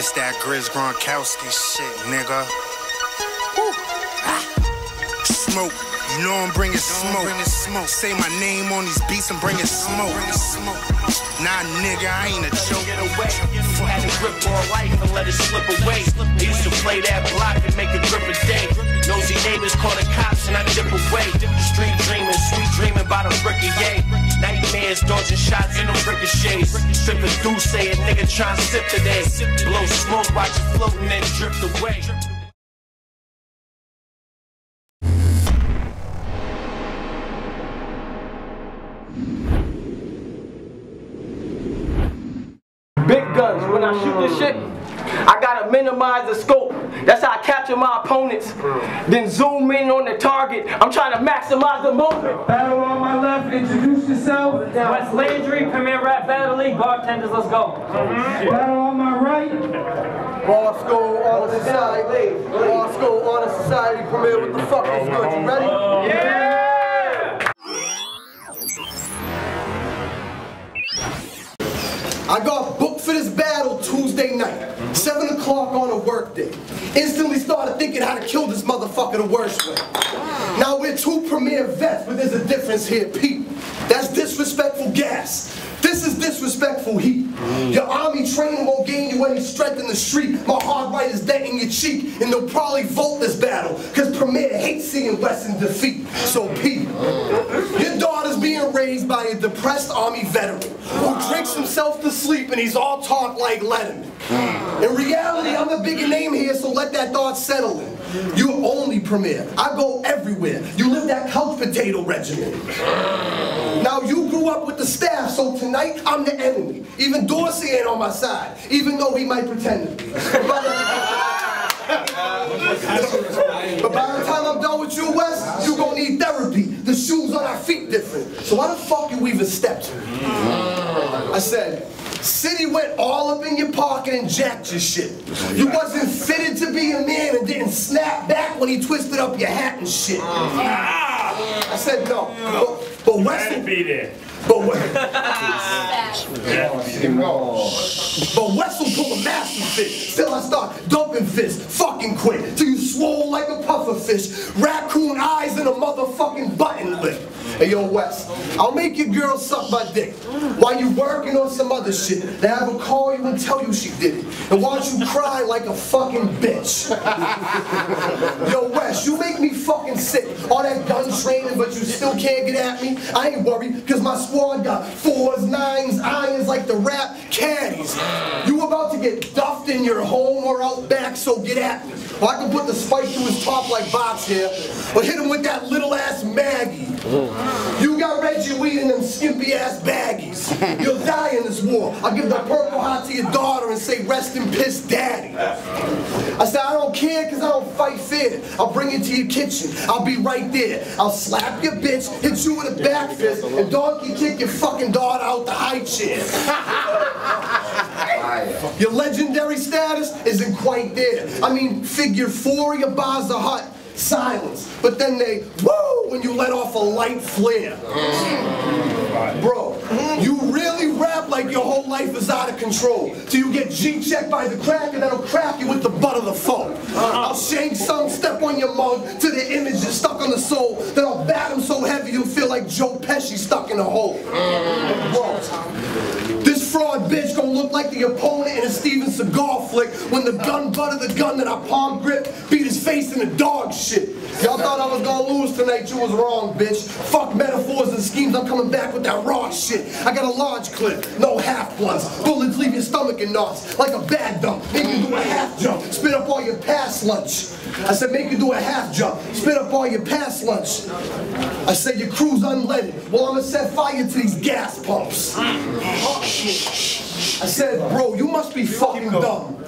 This that Grizz Gronkowski shit, nigga. Woo. Ah. Smoke. You know I'm bringing smoke. Bring smoke. Say my name on these beats and bring it smoke. Nah, nigga, I ain't a joke. Get away. Had a grip on life and let it slip away. Used to play that Nightmares, dodging shots in the ricochets. Through, say a nigga trying to sip today. Blow smoke, watch it floating and drift away. Big guns. When I shoot this shit, I gotta minimize the scope. That's how I capture my opponents. Then zoom in on the target. I'm trying to maximize the moment. Battle on my left, introduce yourself. Wes Landry, Premier Rap Battle League, bartenders, let's go. Battle on my right. Law School Honor Society. Law School Honor Society premiere. What the fuck is good? You ready? Yeah! I got booked for this battle Tuesday night, 7 o'clock on a work day. Instantly started thinking how to kill this motherfucker the worst way. Now we're two premier vets, but there's a difference here, Pete. That's disrespectful gas. This is disrespectful heat. Mm. Your army training won't gain you any strength in the street. My hard right is dead in your cheek, and they'll probably vote this battle, because Premier hates seeing West in defeat. So Pete, your daughter's being raised by a depressed army veteran who drinks himself to sleep and he's all talk like Letterman. Hmm. In reality, I'm a bigger name here, so let that thought settle in. You're only premier. I go everywhere. You live that couch potato regimen. Hmm. Now you grew up with the staff, so tonight I'm the enemy. Even Dorsey ain't on my side, even though he might pretend to be. But, but by the time I'm done with you, Wes, you gonna need therapy. The shoes on our feet different. So why the fuck you even stepped? Ah. I said, City went all up in your pocket and jacked your shit. You wasn't fitted to be a man and didn't snap back when he twisted up your hat and shit. Ah. I said no. But, but Wes, Be there. but Wes, but Wes will pull a massive fish. Still, I start dumping fists, fucking quick. Till you swole like a puffer fish. Raccoon eyes and a motherfucking button lip. Hey yo, Wes, I'll make your girl suck my dick. While you working on some other shit, they have her call you and tell you she did it. And watch you cry like a fucking bitch. Yo, Wes, you make me fucking sick. All that gun training, but you still can't get at me. I ain't worried, cause my squad got fours, nines, irons like the rap caddies. You about to get duffed in your home or out back, so get at me. Or I can put the spike through his top like Bob's here, or hit him with that little ass Maggie. You got Reggie Weed in them skimpy ass baggies. You'll die in this war. I'll give the purple heart to your daughter and say rest in piss daddy. I said I don't care cause I don't fight fair. I'll bring it to your kitchen. I'll be right there. I'll slap your bitch, hit you with a back fist, and donkey kick your fucking daughter out the high chair. Your legendary status isn't quite there. I mean, figure four of your bars the hut, silence. But then they, woo, when you let off a light flare. Bro, you really rap like your whole life is out of control. Till you get G-checked by the cracker that'll crack you with the butt of the phone. Uh-huh. I'll shake some, step on your mug till the image is stuck on the soul. Then I'll bat him so heavy you'll feel like Joe Pesci stuck in a hole. This fraud bitch gonna look like the opponent in a Steven Seagal flick when the gun butt of the gun that I palm grip beat his face into dog shit. Y'all thought I was gonna lose tonight, you was wrong, bitch. Fuck metaphors and schemes, I'm coming back with that raw shit. I got a large clip, no half blunts. Bullets leave your stomach in knots, like a bad dump. Make you do a half jump, spit up all your past lunch. I said make you do a half jump, spit up all your past lunch. I said your crew's unleaded, well I'ma set fire to these gas pumps. I said, bro, you must be fucking dumb.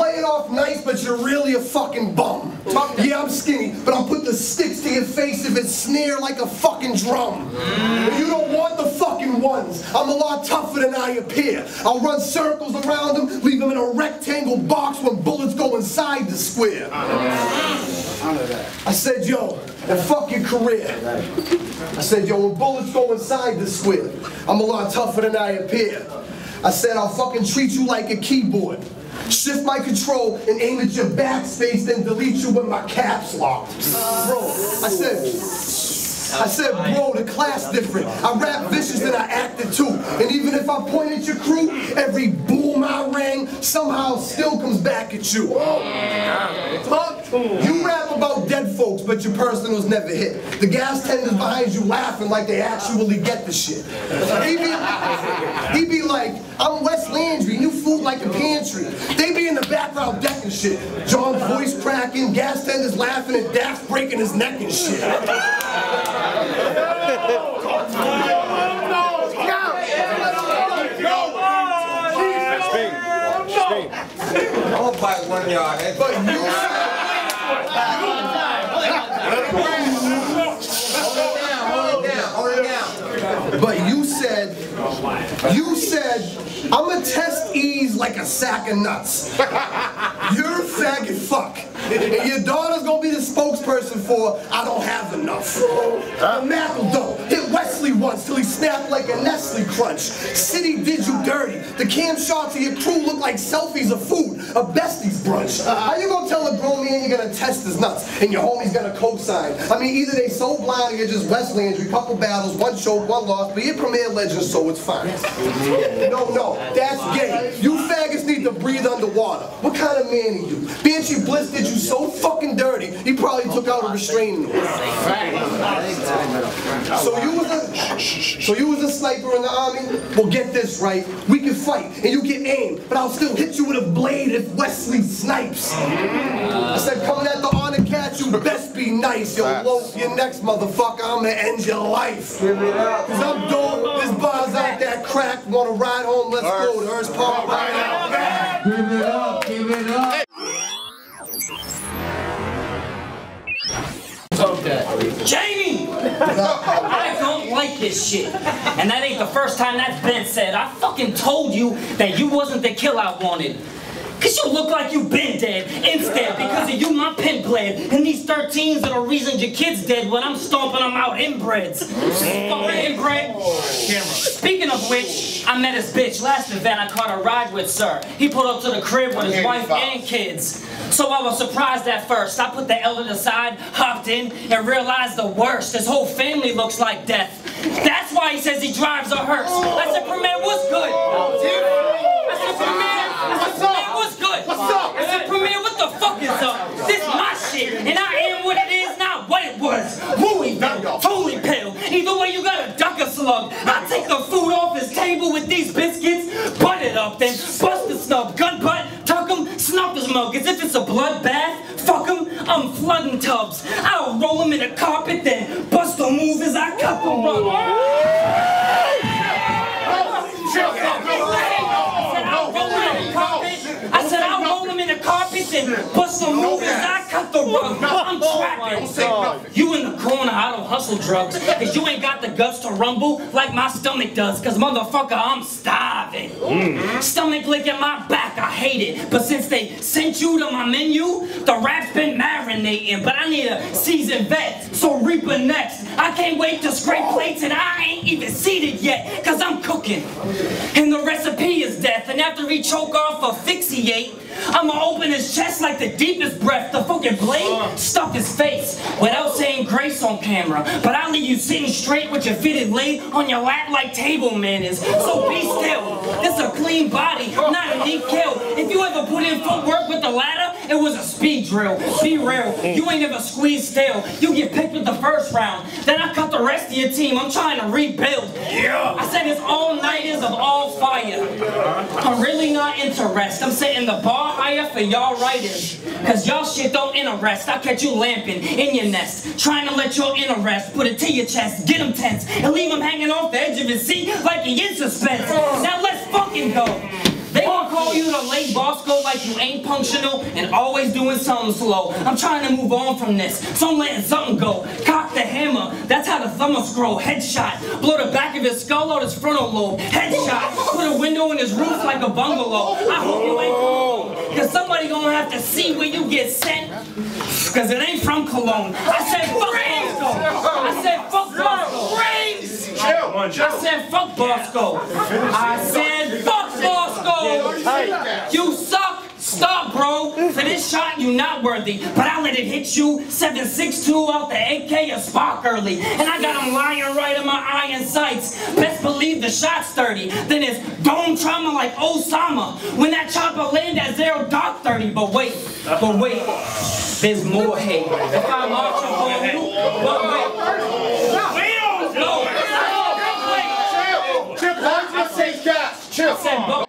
Play it off nice, but you're really a fucking bum. Yeah, I'm skinny, but I'll put the sticks to your face if it snare like a fucking drum. But you don't want the fucking ones. I'm a lot tougher than I appear. I'll run circles around them, leave them in a rectangle box when bullets go inside the square. I said, yo, and fuck your career. I said, yo, when bullets go inside the square, I'm a lot tougher than I appear. I said, I'll fucking treat you like a keyboard. Shift my control and aim at your backspace, then delete you with my caps locked. Bro, I said, I said, bro, the class different. I rap vicious and I acted too. And even if I point at your crew, every boom I rang somehow still comes back at you. Huh? You rap about dead folks, but your personals never hit. The gas tenders behind you laughing like they actually get the shit. He be, he be like, I'm Wes Food like a pantry. They be in the background decking shit. John's voice cracking, gas tenders laughing, and Daft breaking his neck and shit. Gonna bite one of y'all heads. But you Hold it down, hold it down. hold But you said, you said, I'ma test ease like a sack of nuts. You're a faggot fuck. And your daughter's gonna be the spokesperson for I don't have enough. The Mackle dope hit Wesley once till he snapped like a Nestle Crunch. City did you dirty. The cam shots of your crew look like selfies of food, a bestie's brunch. How you gonna tell a grown man you're gonna test his nuts and your homie's gonna co-sign? I mean, either they so blind or you're just Wes Landry, couple battles, one choke, one loss, but you're premier legend, so it's fine. No, no, that's gay. You faggots need to breathe underwater. What kind of man are you? Banshee Bliss did you so fucking dirty, he probably took out a restraining order. So you was a so you was a sniper in the army? Well get this right. We can fight and you get aim, but I'll still hit you with a blade if Wesley snipes. I said coming at the honor cat, you best be nice. Yo, loaf your next motherfucker, I'ma end your life. Cause I'm dope, this bar's out that crack, wanna ride home, let's go. to There's Park right out back. Give it up, give it up. This shit. And that ain't the first time that's been said. I fucking told you that you wasn't the kill I wanted. Cause you look like you been dead. Instead, because of you, my pen bled. And these 13s are the reason your kid's dead when I'm stomping them out inbreds. Fucking inbred. Speaking of which, I met his bitch last event I caught a ride with, sir. He pulled up to the crib with his wife and kids. So I was surprised at first. I put the elder aside, hopped in, and realized the worst. His whole family looks like death. That's why he says he drives a hearse. I said, Premier, what's good? I said, Premier, I said, Premier, what's good? What's up? I said, Premier, what the fuck is up? This my shit, and I am what it is, not what it was. Louisville, totally pale. Either way, you gotta duck a slug. I take the food off his table with these biscuits, butt it up, then bust the snub, gun butt, tuck him, snuff his mug as if it's a bloodbath. Fuck him, I'm flooding tubs. I'll roll him in a carpet, then bust the I cut the rug. I said I'll roll him in the carpet and bust as I cut the rug. I'm oh trapping. You in the corner, I don't hustle drugs. Cause you ain't got the guts to rumble like my stomach does. Cause motherfucker, I'm starving. Mm-hmm. Stomach licking my back, I hate it. But since they sent you to my menu, the rap's been marinating. But I need a seasoned vet, so Reaper next. I can't wait to scrape plates and I ain't even seated yet. Cause I'm cooking. And the recipe is death. And after he choke off asphyxiate, I'ma open his chest like the deepest breath. The fucking blade uh. stuck his face without saying grace on camera. But I'll leave you sitting straight with your fitted laid on your lap like table manners. So be still. This a clean body, not a neat kill. If you ever put in footwork with the ladder, it was a speed drill. Be real. You ain't ever squeezed stale. You get picked with the first round. Then I cut the rest of your team. I'm trying to rebuild. Yeah. I said it's all nighters of all fire. Uh-huh. I'm really not into rest. I'm setting the bar higher for y'all writers. Cause y'all shit don't interest. I catch you lamping in your nest. Trying to let your inner rest. Put it to your chest. Get him tense. And leave him hanging off the edge of his seat like he in suspense. Uh-huh. Now let's fucking go. They gonna call you the late Bosco like you ain't functional and always doing something slow. I'm trying to move on from this, so I'm letting something go. Cock the hammer, that's how the thumber scroll. Headshot, blow the back of his skull out his frontal lobe. Headshot, put a window in his roof like a bungalow. I hope you ain't Cologne, cause somebody gonna have to see where you get sent. Cause it ain't from Cologne. I said fuck Bosco. I said fuck Bosco. I said fuck Bosco. I said fuck Bosco. You suck Stop, bro. For this shot, you not worthy. But I let it hit you, 762 out the AK, a spark early. And I got him lying right in my iron sights. Best believe the shot's sturdy. Then it's dome trauma like Osama. When that chopper land at zero dark 30. But wait, but wait, there's more hate. If I march up on you, but wait. No, wait. Chip, hold your safe gas. Chip.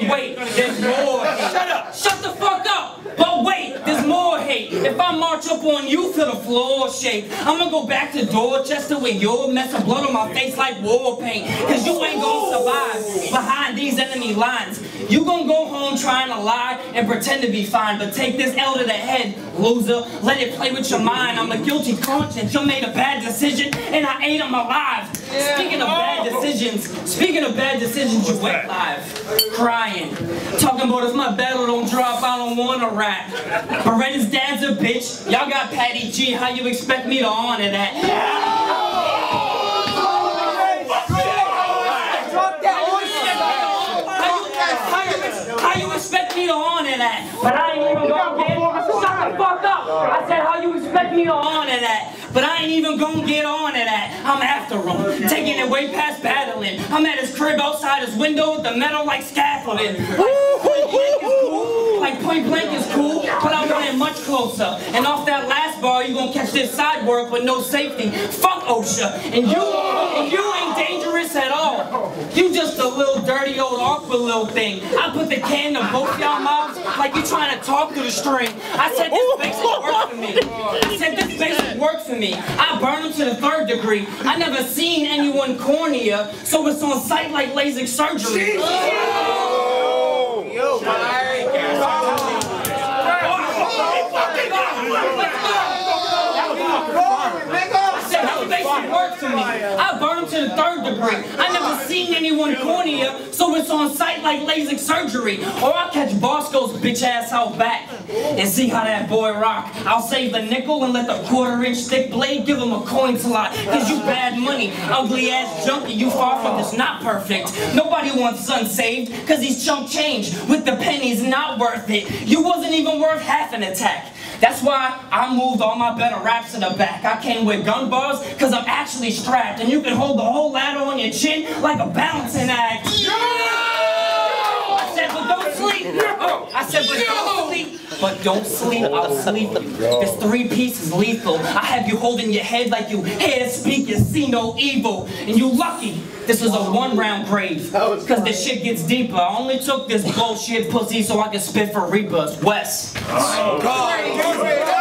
But, wait, there's more hate. Shut up. Shut the fuck up. But wait, there's more hate. If I march up on you till the floor shake, I'm gonna go back to Dorchester with your mess of blood on my face like war paint. Cause you ain't gonna survive behind these enemy lines. You gonna go home trying to lie and pretend to be fine, but take this L to the head, loser. Let it play with your mind. I'm a guilty conscience. You made a bad decision and I ate him alive. Speaking of bad oh. decisions, speaking of bad decisions, you went live, crying, talking about if my battle don't drop, I don't wanna rap. Beretta's dad's a bitch. Y'all got Patty G. How you expect me to honor that? How how you expect me to honor that? But I ain't even gonna get shut the fuck up. I said how you expect me to honor that? But I ain't even gonna get on to that. I'm after him, taking it way past battling. I'm at his crib outside his window with the metal like scaffolding. Like point blank is cool, like point blank is cool, but I want it much closer. And off that last bar, you gonna catch this side work with no safety. Fuck OSHA, and you, and you ain't dangerous at all. You just a little dirty old awkward little thing. I put the can to both y'all mouths like you trying to talk through the string. I said this basic work for me. I said this basic work for me. I burn them to the third degree. I never seen anyone cornea, so it's on site like LASIK surgery. I me. I burn them to the third degree. I never seen anyone cornea, so it's on site like LASIK surgery. Or I'll catch Bosco's bitch ass out back and see how that boy rock. I'll save the nickel and let the quarter inch thick blade give him a coin slot. Cause you bad money, ugly ass junkie, you far from this not perfect. Nobody wants son saved, cause he's chump change. With the pennies not worth it. You wasn't even worth half an attack. That's why I moved all my better raps to the back. I came with gun bars, cause I'm actually strapped. And you can hold the whole ladder on your chin like a balancing act. I said, but don't sleep. Oh, I said, but don't sleep. But don't sleep, I'll sleep you. This three piece is lethal. I have you holding your head like you hear, speak, and see no evil. And you lucky. This is a one round grave. Cause the shit gets deeper. I only took this bullshit pussy so I could spit for Reapers. Wes. Oh, Give it